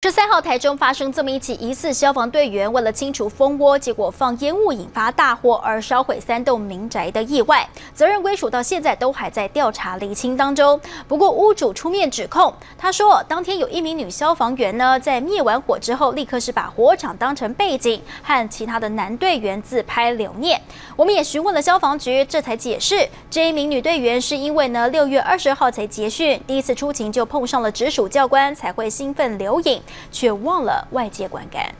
十三号，台中发生这么一起疑似消防队员为了清除蜂窝，结果放烟雾引发大火而烧毁三栋民宅的意外，责任归属到现在都还在调查厘清当中。不过屋主出面指控，他说当天有一名女消防员呢，在灭完火之后，立刻是把火场当成背景，和其他的男队员自拍留念。我们也询问了消防局，这才解释这一名女队员是因为呢六月二十号才结训，第一次出勤就碰上了直属教官，才会兴奋留影。却忘了外界观感。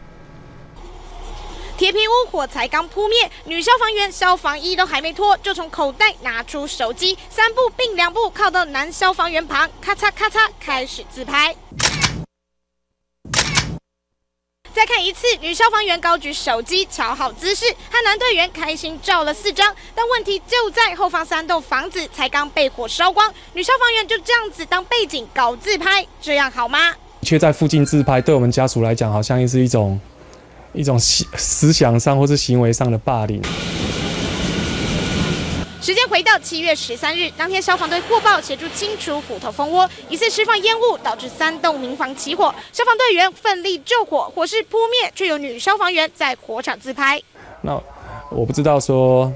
铁皮屋火才刚扑灭，女消防员消防衣都还没脱，就从口袋拿出手机，三步并两步靠到男消防员旁，咔嚓咔嚓开始自拍。再看一次，女消防员高举手机，瞧好姿势，和男队员开心照了四张。但问题就在后方三栋房子才刚被火烧光，女消防员就这样子当背景搞自拍，这样好吗？却在附近自拍，对我们家属来讲，好像也是一种一种思思想上或是行为上的霸凌。时间回到七月十三日，当天消防队获报协助清除虎头蜂窝，疑似释放烟雾导致三栋民房起火，消防队员奋力救火，火势扑灭，却有女消防员在火场自拍。那我不知道说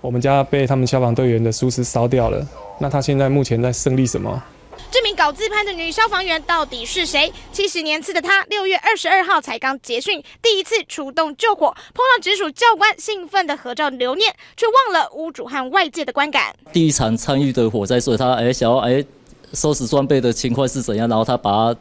我们家被他们消防队员的疏失烧掉了，那他现在目前在胜利什么？这名搞自拍的女消防员到底是谁？七十年次的她，六月二十二号才刚结训，第一次出动救火，碰到直属教官，兴奋的合照留念，却忘了屋主和外界的观感。第一场参与的火灾，所以她哎想要哎收拾装备的情况是怎样，然后她把。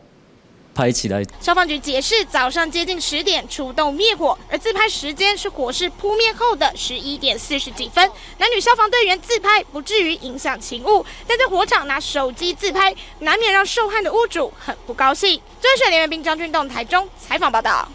拍起来。消防局解释，早上接近十点出动灭火，而自拍时间是火势扑灭后的十一点四十几分。男女消防队员自拍不至于影响勤务，但在火场拿手机自拍，难免让受害的屋主很不高兴。遵水连员兵张军栋台中采访报道。